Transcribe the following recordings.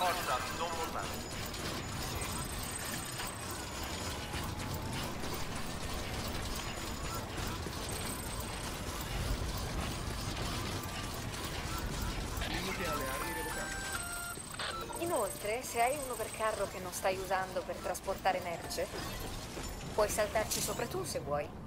Forza, non mollare. Limite alle armi revocate. Inoltre, se hai un overcarro che non stai usando per trasportare merce, puoi saltarci sopra tu se vuoi.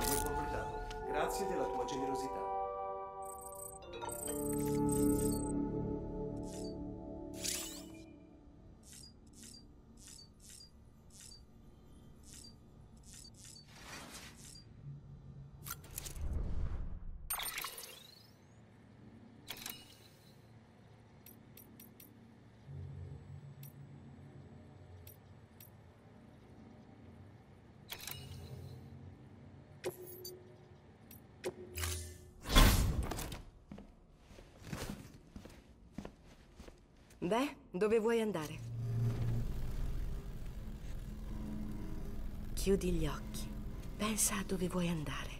Sangue completato. Grazie della tua generosità. Beh, dove vuoi andare? Chiudi gli occhi. Pensa a dove vuoi andare.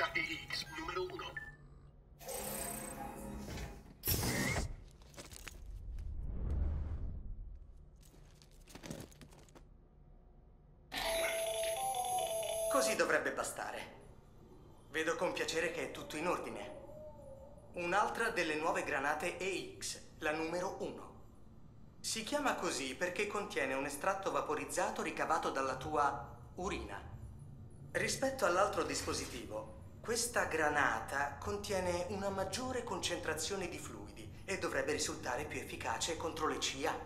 Granata EX numero 1. Così dovrebbe bastare. Vedo con piacere che è tutto in ordine. Un'altra delle nuove granate EX, la numero 1. Si chiama così perché contiene un estratto vaporizzato ricavato dalla tua urina. Rispetto all'altro dispositivo, questa granata contiene una maggiore concentrazione di fluidi e dovrebbe risultare più efficace contro le CIA.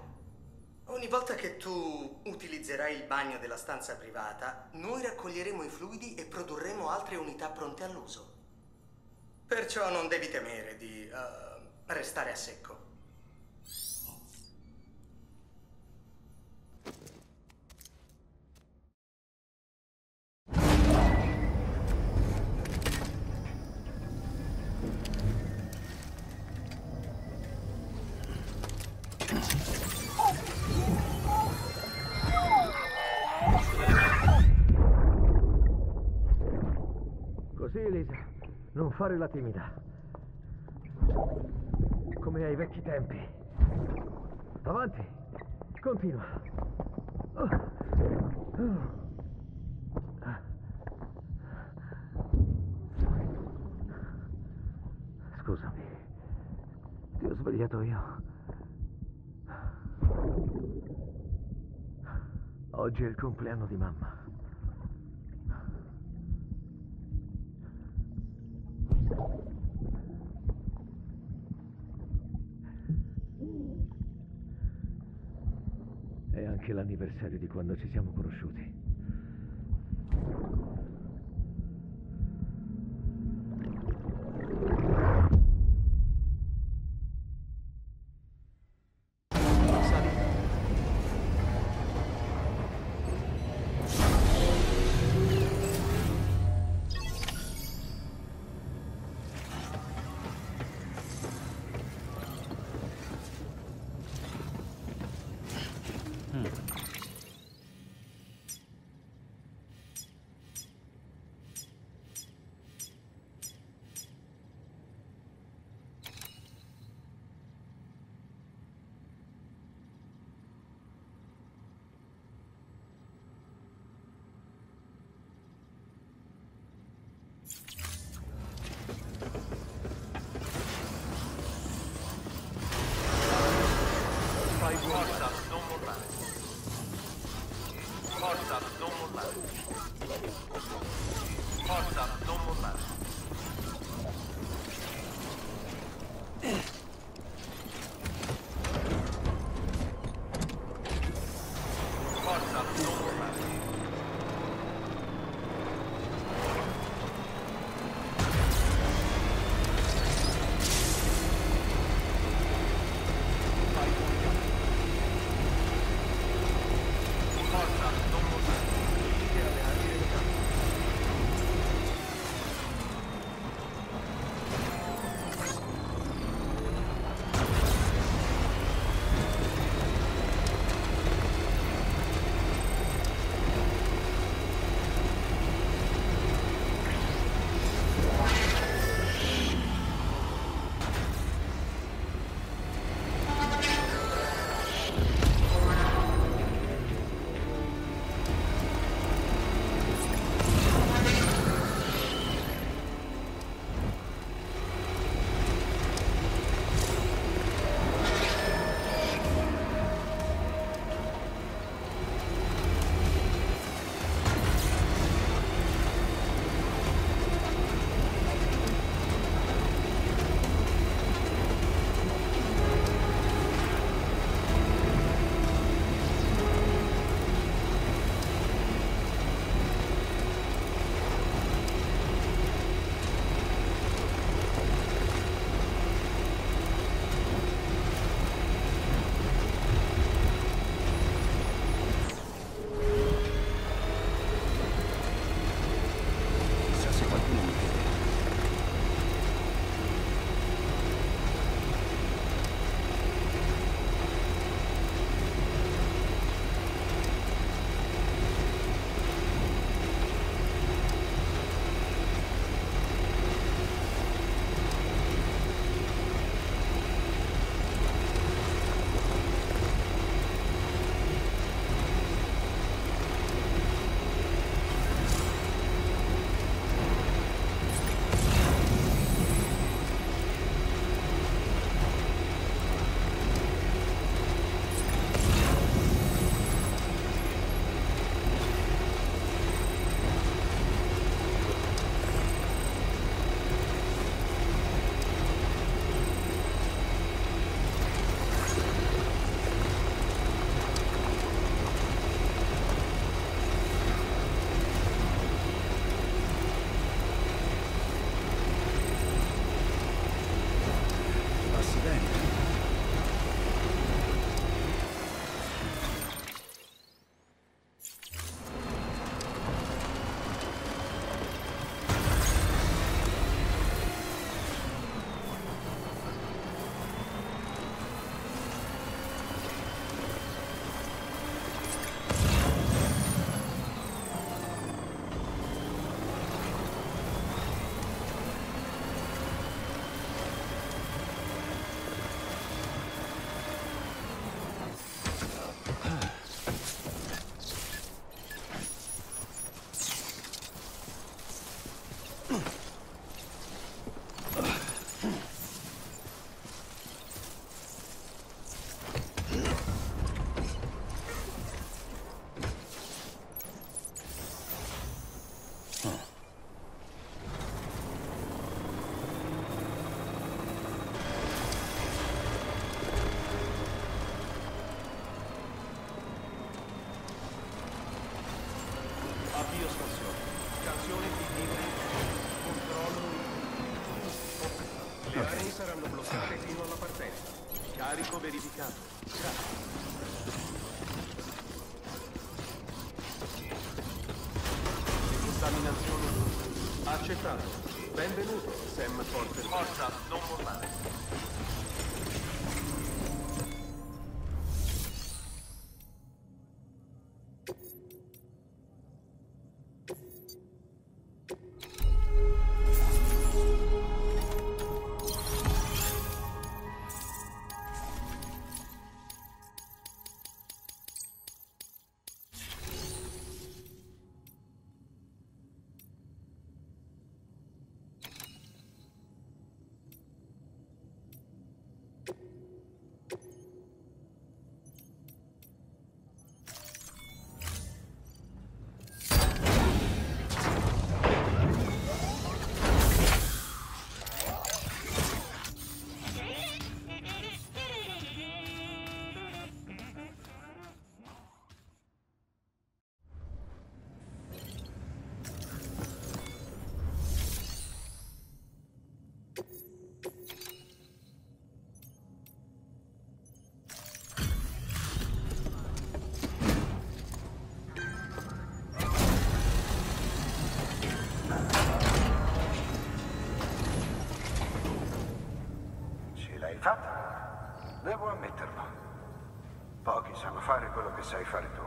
Ogni volta che tu utilizzerai il bagno della stanza privata, noi raccoglieremo i fluidi e produrremo altre unità pronte all'uso. Perciò non devi temere di eh, restare a secco. Non fare la timida. Come ai vecchi tempi. Avanti. Continua. Scusami. Ti ho svegliato io. Oggi è il compleanno di mamma. È anche l'anniversario di quando ci siamo conosciuti. Forza, non mollare. Chissà se Devo ammetterlo. Pochi sanno fare quello che sai fare tu.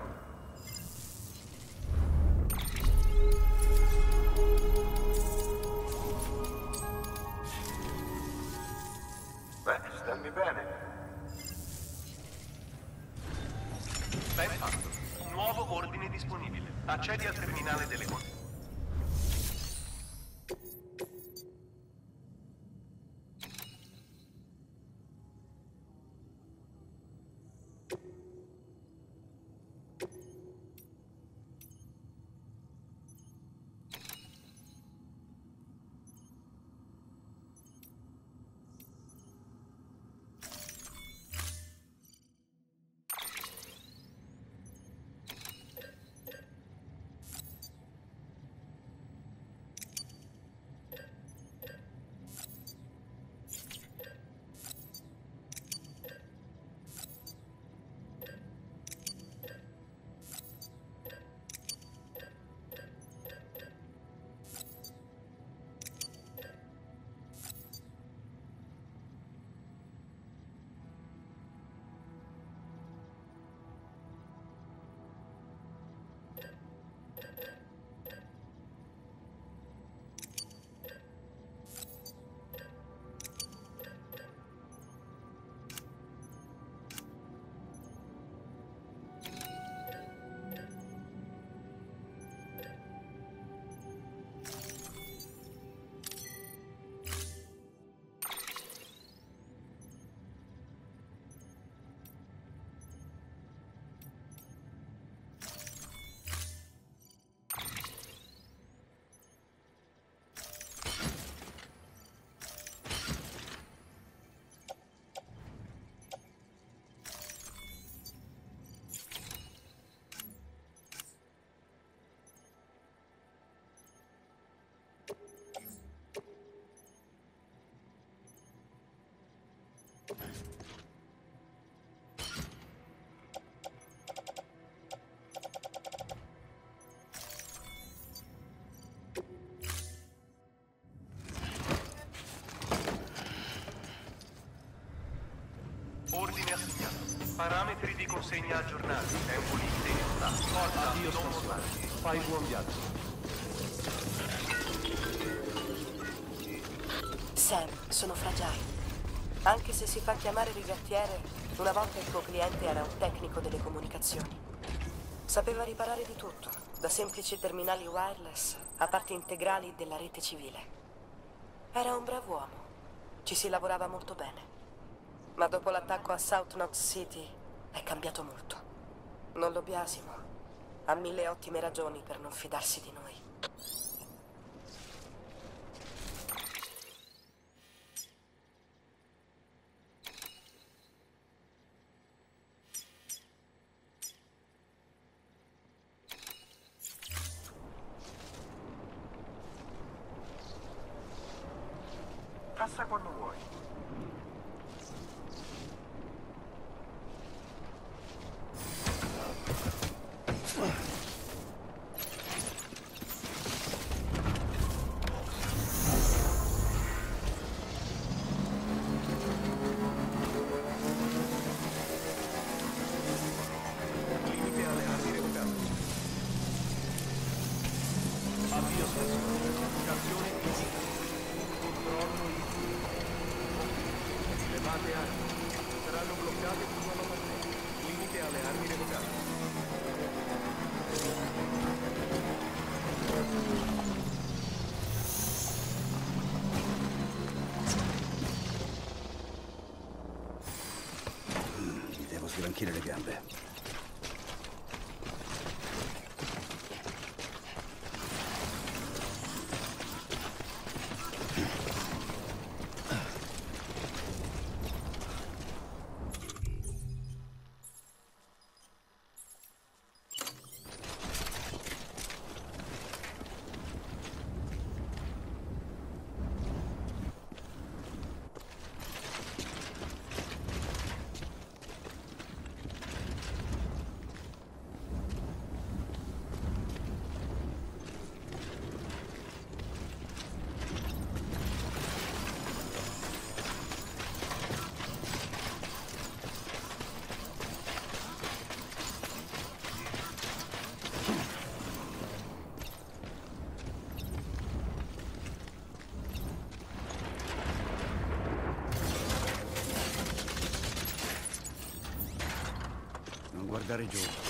Ordine assegnato. Parametri di consegna aggiornati. Tempo limite in. Forza, Addio, non mollare. Fai buon viaggio. Sam, sono fragile. Anche se si fa chiamare rigattiere, una volta il tuo cliente era un tecnico delle comunicazioni. Sapeva riparare di tutto, da semplici terminali wireless a parti integrali della rete civile. Era un bravo uomo. Ci si lavorava molto bene. Ma dopo l'attacco a South Knox City è cambiato molto. Non lo biasimo. Ha mille ottime ragioni per non fidarsi di noi. Passa quando vuoi. Guardare giù.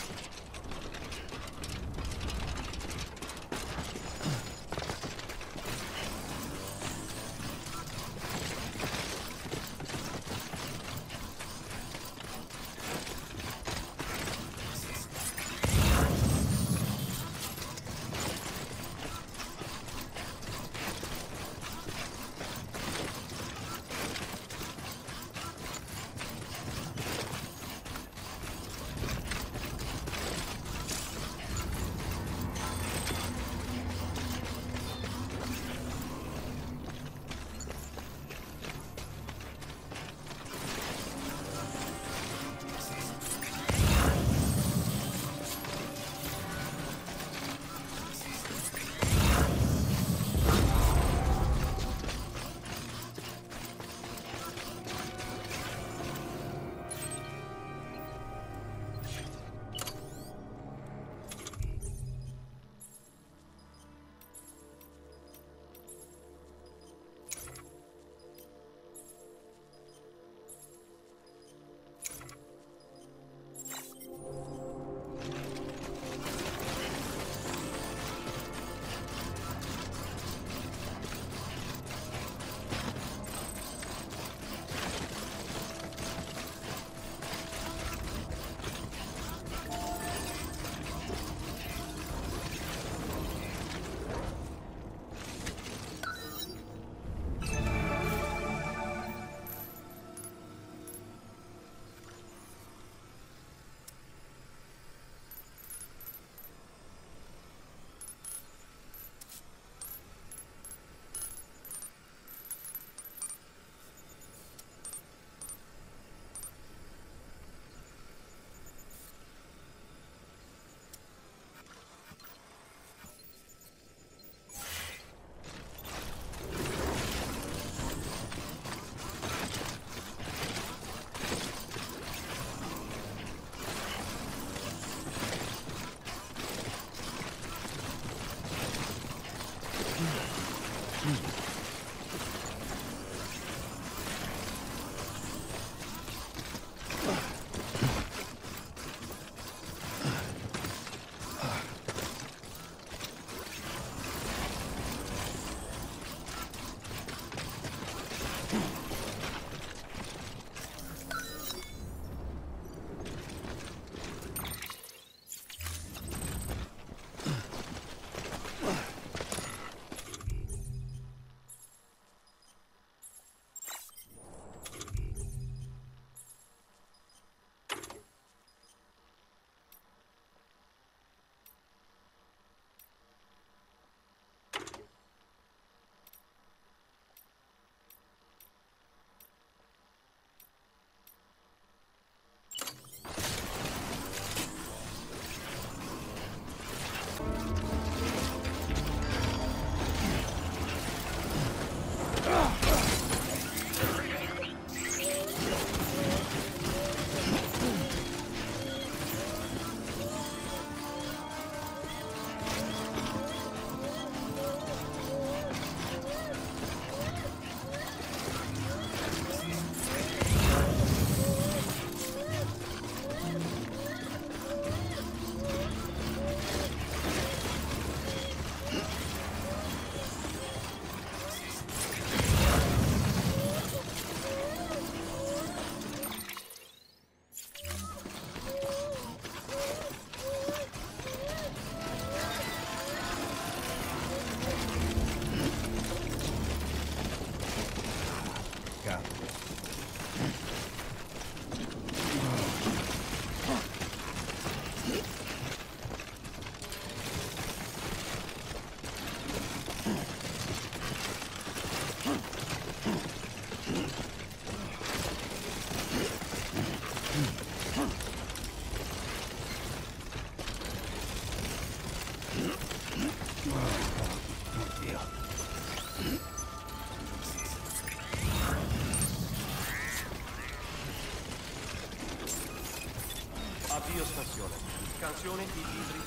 Scansione di libri.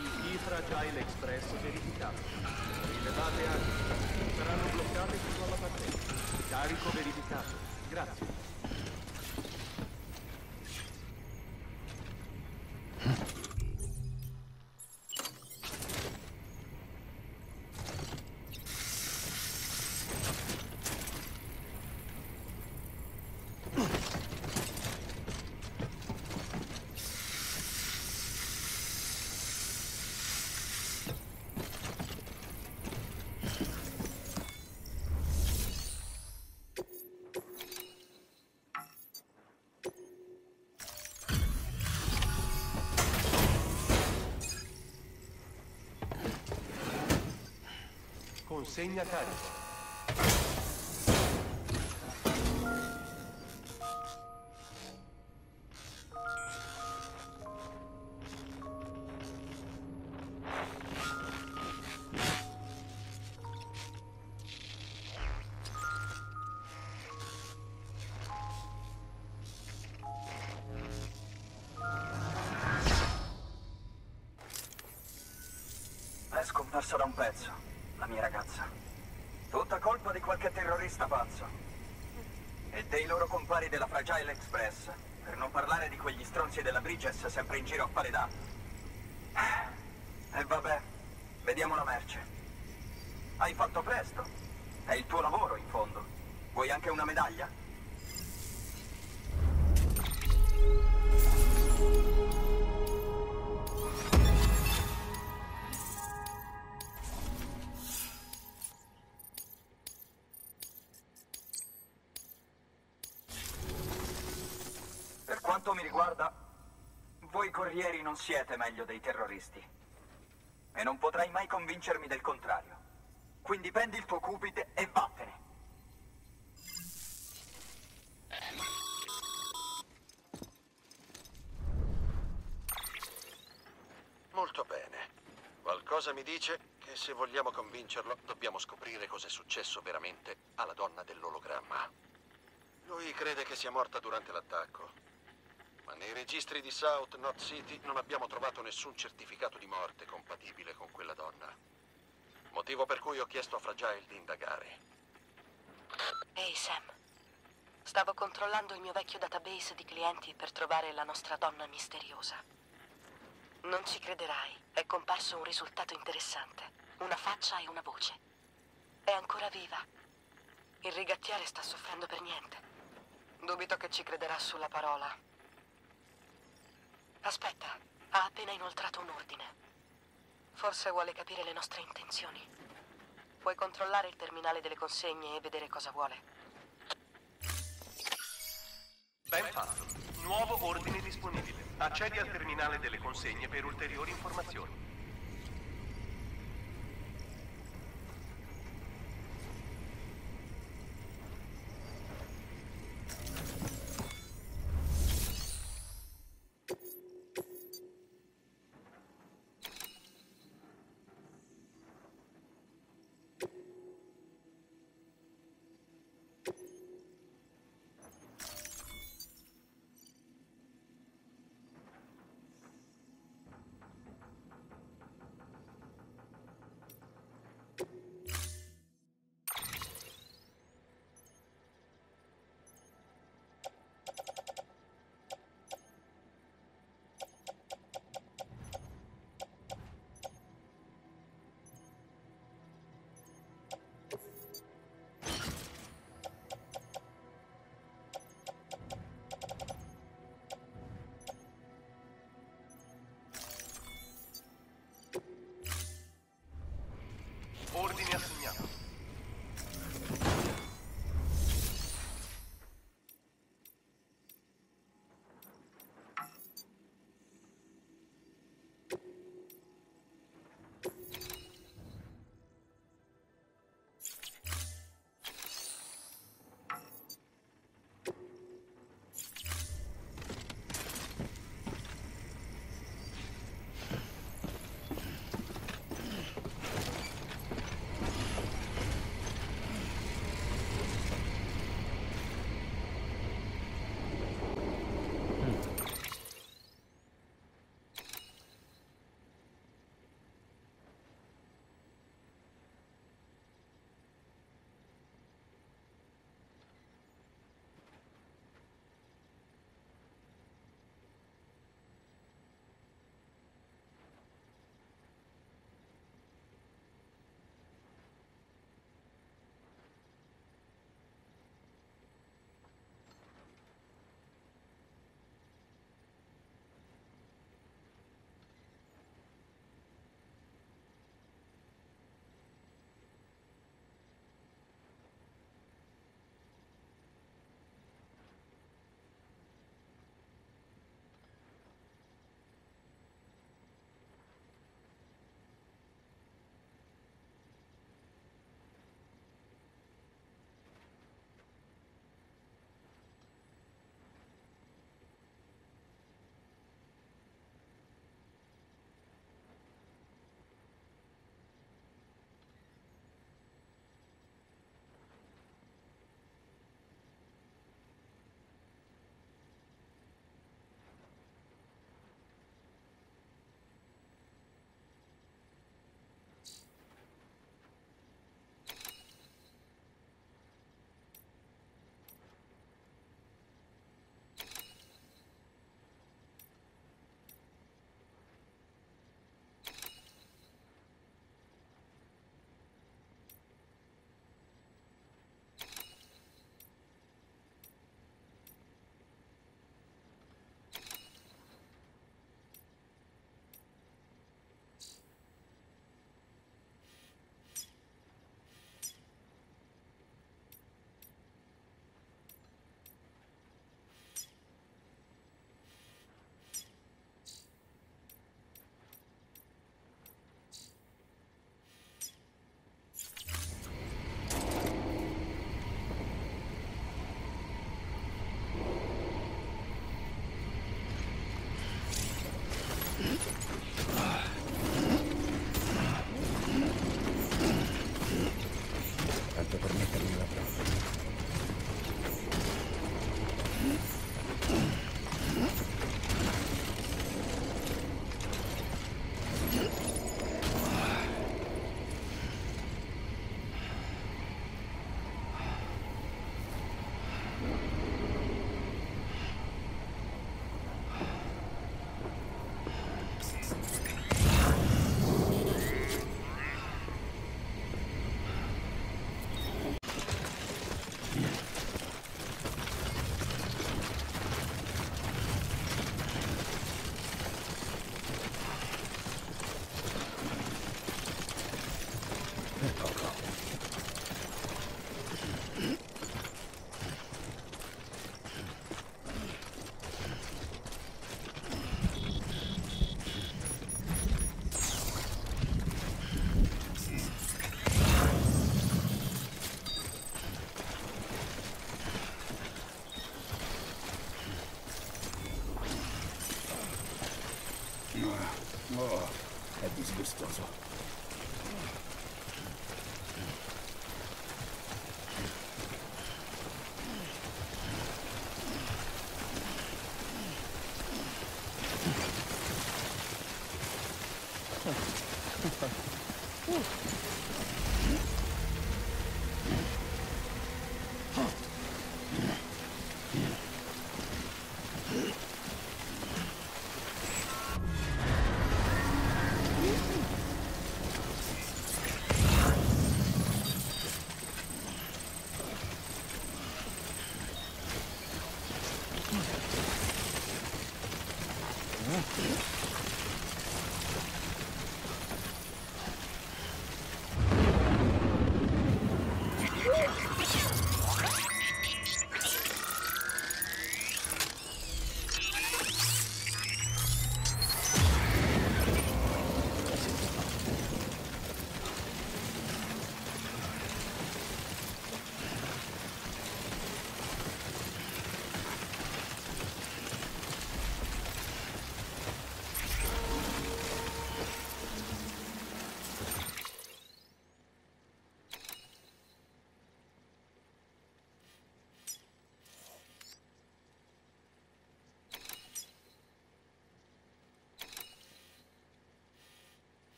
Il E-Fragile Express verificato. Rilevate armi. Saranno bloccate fino alla partenza. Carico verificato. Grazie. Consegna carico. Compari della Fragile Express. Per non parlare di quegli stronzi della Bridges sempre in giro a fare danni. Meglio dei terroristi. E non potrai mai convincermi del contrario. Quindi prendi il tuo cupide e vattene. Molto bene. Qualcosa mi dice che se vogliamo convincerlo dobbiamo scoprire cos'è successo veramente alla donna dell'ologramma. Lui crede che sia morta durante l'attacco, ma nei registri di South North City non abbiamo trovato nessun certificato di morte compatibile con quella donna. Motivo per cui ho chiesto a Fragile di indagare. Ehi Sam, stavo controllando il mio vecchio database di clienti per trovare la nostra donna misteriosa. Non ci crederai, è comparso un risultato interessante. Una faccia e una voce. È ancora viva. Il rigattiere sta soffrendo per niente. Dubito che ci crederà sulla parola. Aspetta, ha appena inoltrato un ordine. Forse vuole capire le nostre intenzioni. Puoi controllare il terminale delle consegne e vedere cosa vuole. Ben fatto. Nuovo ordine disponibile. Accedi al terminale delle consegne per ulteriori informazioni.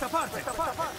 Questa parte! Questa parte!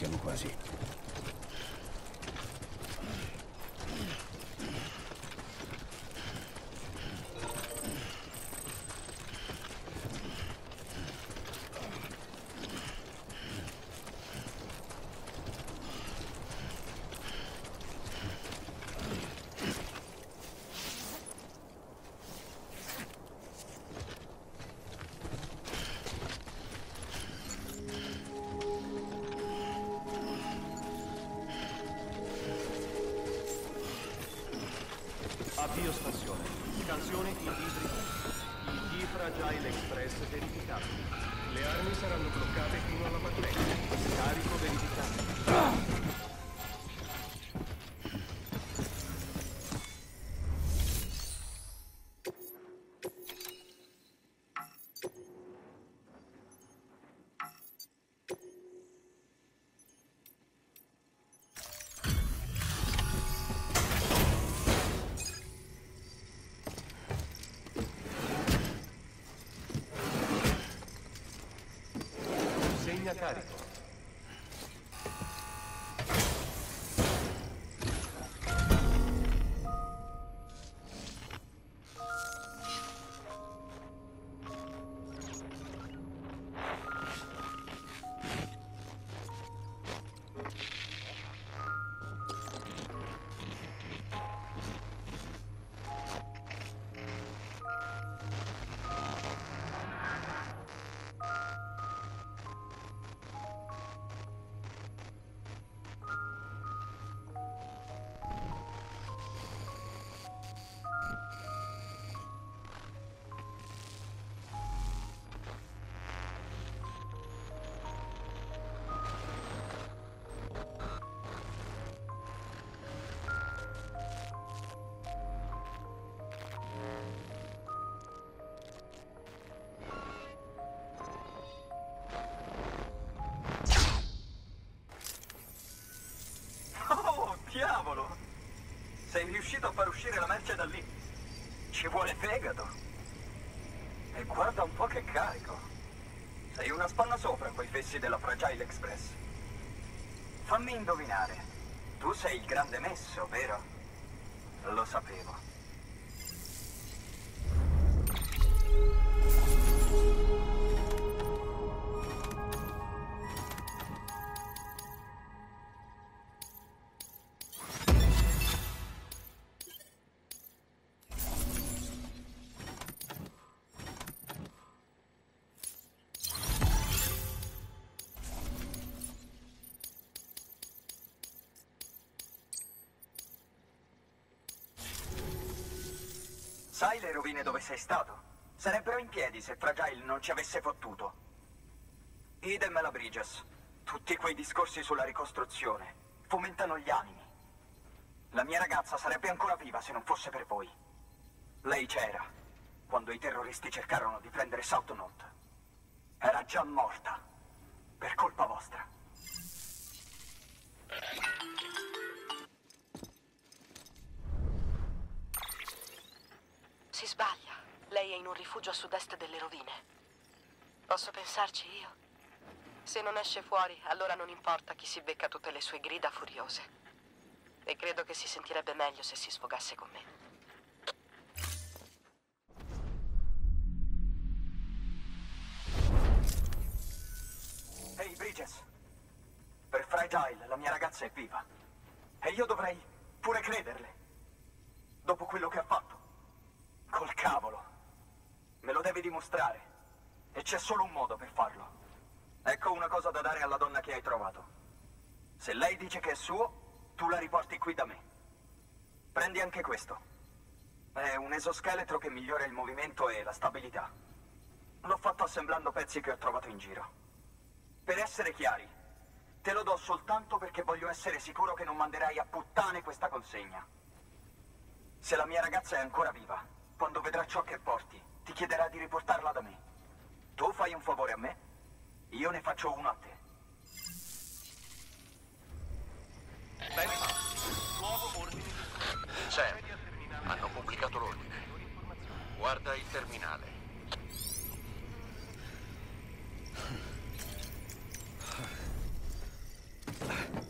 Siamo quasi. Sei riuscito a far uscire la merce da lì. Ci vuole fegato. E guarda un po' che carico. Sei una spanna sopra quei fessi della Fragile Express. Fammi indovinare. Tu sei il grande messo, vero? Lo sapevo. Sai le rovine dove sei stato? Sarebbero in piedi se Fragile non ci avesse fottuto. Idem la Bridges. Tutti quei discorsi sulla ricostruzione fomentano gli animi. La mia ragazza sarebbe ancora viva se non fosse per voi. Lei c'era, quando i terroristi cercarono di prendere South Note. Era già morta, per colpa vostra. Rifugio a sud-est delle rovine. Posso pensarci io? Se non esce fuori, allora non importa chi si becca tutte le sue grida furiose. E credo che si sentirebbe meglio se si sfogasse con me. Ehi, Bridges. Per Fragile la mia ragazza è viva. E io dovrei pure crederle. Dopo quello che ha fatto. Col cavolo. Me lo devi dimostrare. E c'è solo un modo per farlo. Ecco una cosa da dare alla donna che hai trovato. Se lei dice che è suo, tu la riporti qui da me. Prendi anche questo. È un esoscheletro che migliora il movimento e la stabilità. L'ho fatto assemblando pezzi che ho trovato in giro. Per essere chiari, te lo do soltanto perché voglio essere sicuro che non manderai a puttane questa consegna. Se la mia ragazza è ancora viva, quando vedrà ciò che porti, ti chiederà di riportarla da me. Tu fai un favore a me, io ne faccio uno a te. Bene fatto. Nuovo ordine di Sam, hanno pubblicato l'ordine. Guarda il terminale.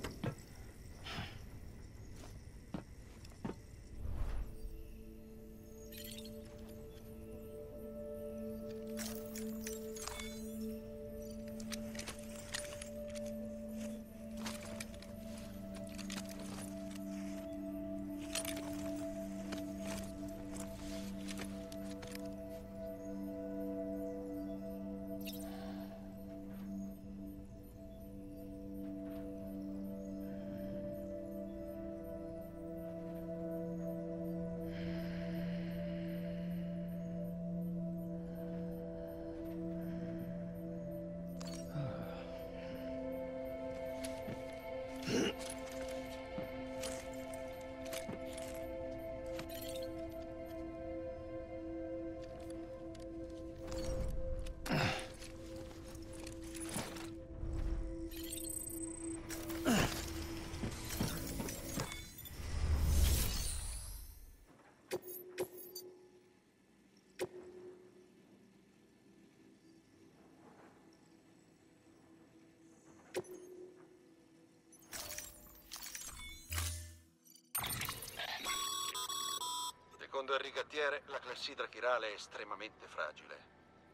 Secondo il rigattiere, la clessidra chirale è estremamente fragile.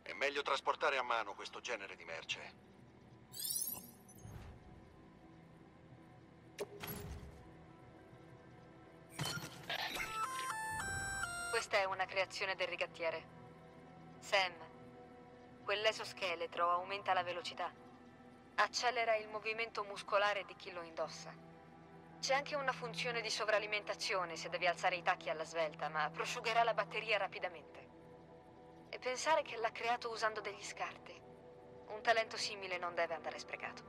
È meglio trasportare a mano questo genere di merce. Questa è una creazione del rigattiere. Sam, quell'esoscheletro aumenta la velocità. Accelera il movimento muscolare di chi lo indossa. C'è anche una funzione di sovralimentazione se devi alzare i tacchi alla svelta, ma prosciugherà la batteria rapidamente. E pensare che l'ha creato usando degli scarti. Un talento simile non deve andare sprecato.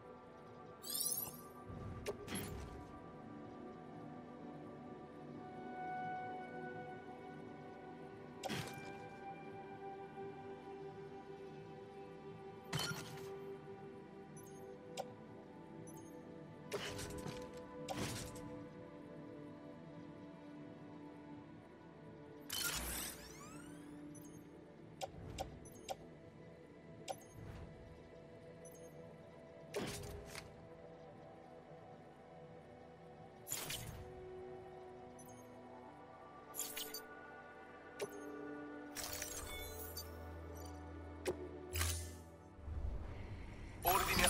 ordine